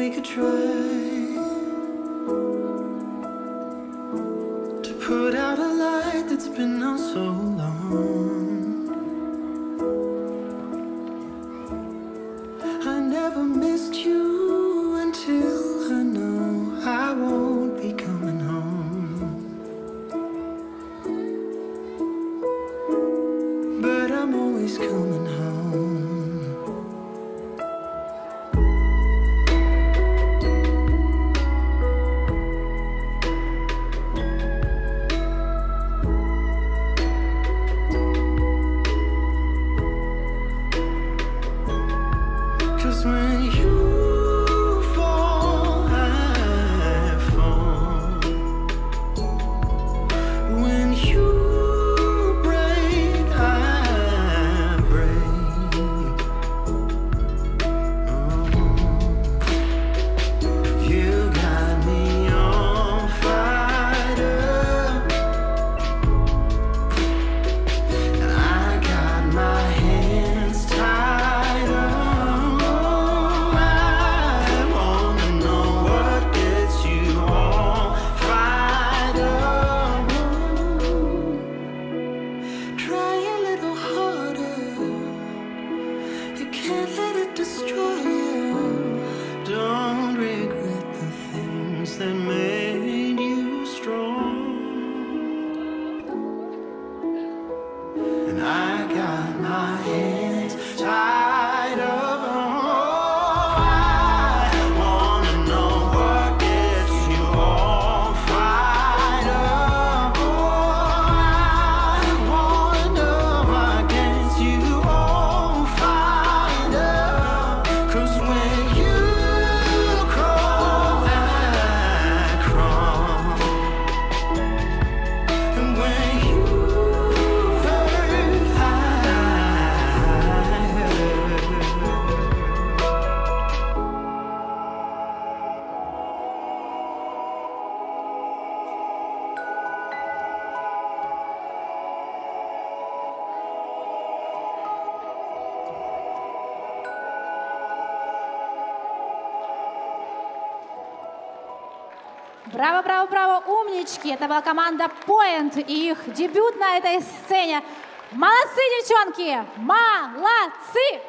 we could try to put out a light that's been out so long. I never missed you until I know I won't be coming home. But I'm always coming home. Cause when you Браво, браво, браво, умнички! Это была команда Point и их дебют на этой сцене. Молодцы, девчонки! Молодцы!